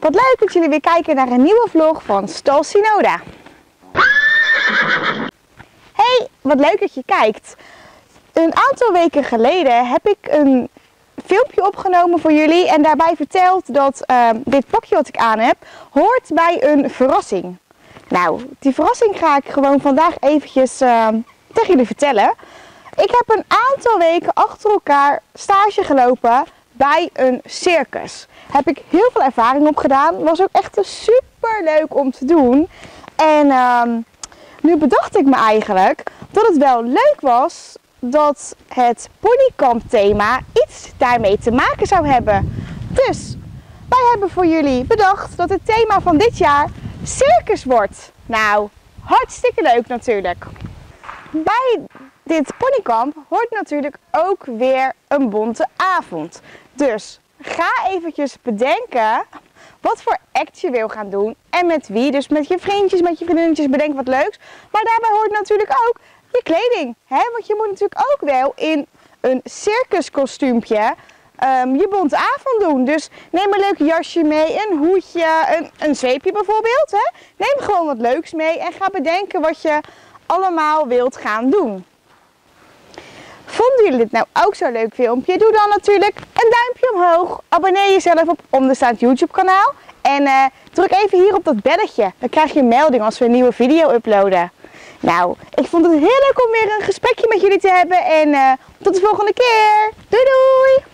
Wat leuk dat jullie weer kijken naar een nieuwe vlog van Stal Sinoda. Hey, wat leuk dat je kijkt. Een aantal weken geleden heb ik een filmpje opgenomen voor jullie en daarbij verteld dat uh, dit pakje wat ik aan heb hoort bij een verrassing. Nou, die verrassing ga ik gewoon vandaag eventjes uh, tegen jullie vertellen. Ik heb een aantal weken achter elkaar stage gelopen bij een circus. Heb ik heel veel ervaring op gedaan. Was ook echt super leuk om te doen. En uh, nu bedacht ik me eigenlijk dat het wel leuk was dat het ponykamp thema iets daarmee te maken zou hebben. Dus wij hebben voor jullie bedacht dat het thema van dit jaar circus wordt. Nou, hartstikke leuk natuurlijk. Bij dit ponykamp hoort natuurlijk ook weer een bonte avond. Dus ga eventjes bedenken wat voor act je wil gaan doen en met wie. Dus met je vriendjes, met je vriendinnetjes, bedenk wat leuks. Maar daarbij hoort natuurlijk ook je kleding. Hè? Want je moet natuurlijk ook wel in een circuskostuumpje um, je bonte avond doen. Dus neem een leuk jasje mee, een hoedje, een, een zweepje bijvoorbeeld. Hè? Neem gewoon wat leuks mee en ga bedenken wat je allemaal wilt gaan doen. Jullie dit nou ook zo'n leuk filmpje? Doe dan natuurlijk een duimpje omhoog. Abonneer jezelf op onderstaand YouTube kanaal. En uh, druk even hier op dat belletje. Dan krijg je een melding als we een nieuwe video uploaden. Nou, ik vond het heel leuk om weer een gesprekje met jullie te hebben. En uh, tot de volgende keer. Doei doei!